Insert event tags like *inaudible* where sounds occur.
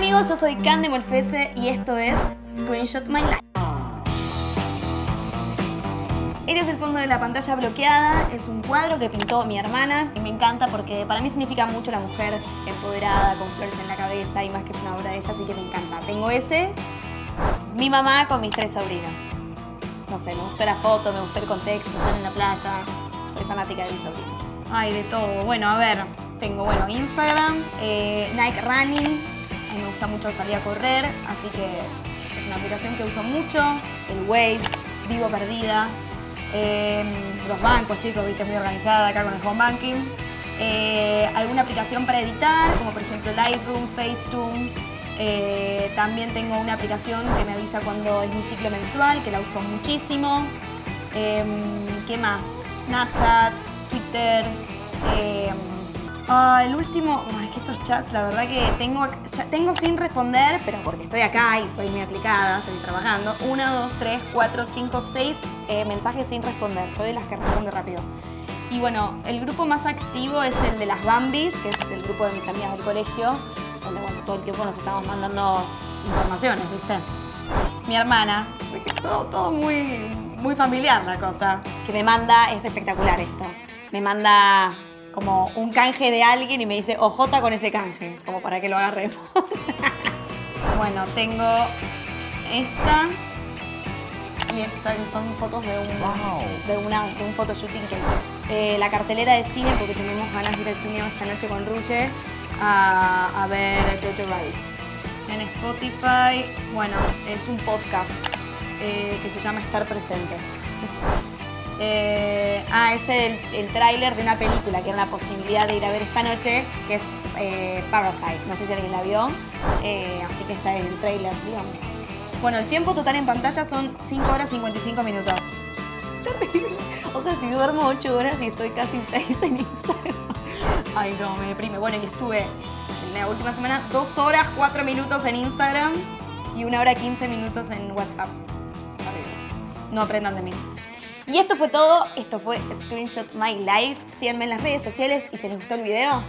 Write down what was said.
amigos, yo soy Cande Molfese y esto es Screenshot My Life. Este es el fondo de la pantalla bloqueada, es un cuadro que pintó mi hermana y me encanta porque para mí significa mucho la mujer empoderada, con flores en la cabeza y más que es una obra de ella, así que me encanta. Tengo ese, mi mamá con mis tres sobrinos. No sé, me gustó la foto, me gustó el contexto, están en la playa, soy fanática de mis sobrinos. Ay, de todo. Bueno, a ver, tengo bueno Instagram, eh, Nike Running, me gusta mucho salir a correr, así que es una aplicación que uso mucho, el Waze, vivo perdida, eh, los bancos, chicos, viste, muy organizada acá con el home banking, eh, alguna aplicación para editar, como por ejemplo Lightroom, Facetune, eh, también tengo una aplicación que me avisa cuando es mi ciclo menstrual, que la uso muchísimo. Em, ¿Qué más? Snapchat, Twitter. Ah, el último, es que estos chats, la verdad que tengo, tengo sin responder, pero porque estoy acá y soy muy aplicada, estoy trabajando. Uno, dos, tres, cuatro, cinco, seis eh, mensajes sin responder. Soy de las que responde rápido. Y bueno, el grupo más activo es el de las Bambis, que es el grupo de mis amigas del colegio, donde bueno, todo el tiempo nos estamos mandando informaciones, ¿viste? Mi hermana, todo, todo muy, muy familiar la cosa, que me manda, es espectacular esto, me manda como un canje de alguien y me dice, ojota con ese canje, como para que lo agarremos. *laughs* bueno, tengo esta y esta que son fotos de un, de una, de un photoshooting que hice. Eh, la cartelera de cine, porque tenemos ganas de ir al cine esta noche con Ruye a, a ver Jojo Rabbit. En Spotify, bueno, es un podcast eh, que se llama Estar Presente. Eh, ah, es el, el tráiler de una película que era una posibilidad de ir a ver esta noche, que es eh, Parasite. No sé si alguien la vio, eh, así que está es el tráiler, digamos. Bueno, el tiempo total en pantalla son 5 horas 55 minutos. Terrible. O sea, si duermo 8 horas y estoy casi *laughs* 6 en Instagram. Ay, no, me deprime. Bueno, y estuve en la última semana 2 horas 4 minutos en Instagram y 1 hora 15 minutos en WhatsApp. No aprendan de mí. Y esto fue todo. Esto fue Screenshot My Life. Síganme en las redes sociales y si les gustó el video,